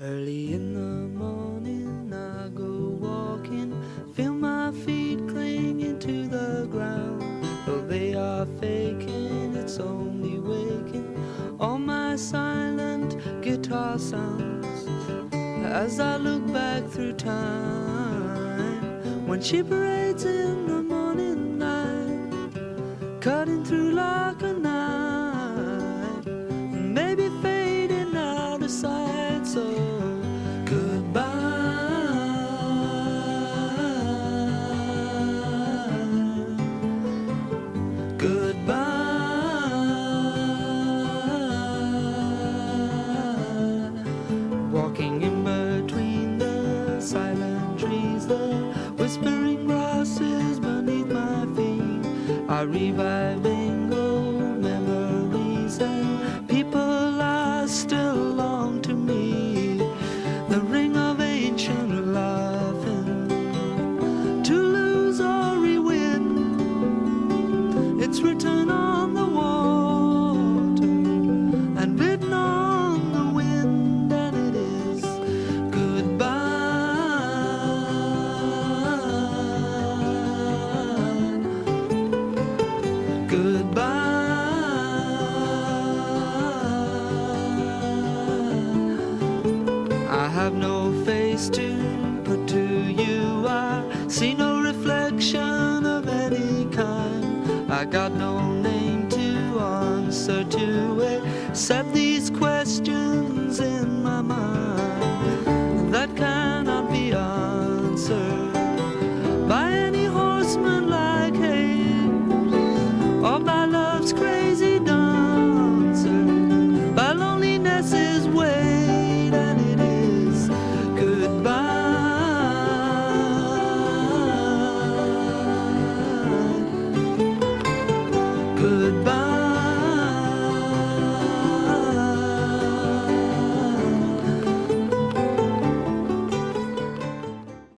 Early in the morning, I go walking, feel my feet clinging to the ground. Though they are faking, it's only waking all my silent guitar sounds. As I look back through time, when she parades in the morning light, cutting through like goodbye. Walking in between the silent trees, the whispering grasses beneath my feet are reviving It's written on the water and written on the wind, and it is goodbye. Goodbye. I have no face to I got no name to answer to except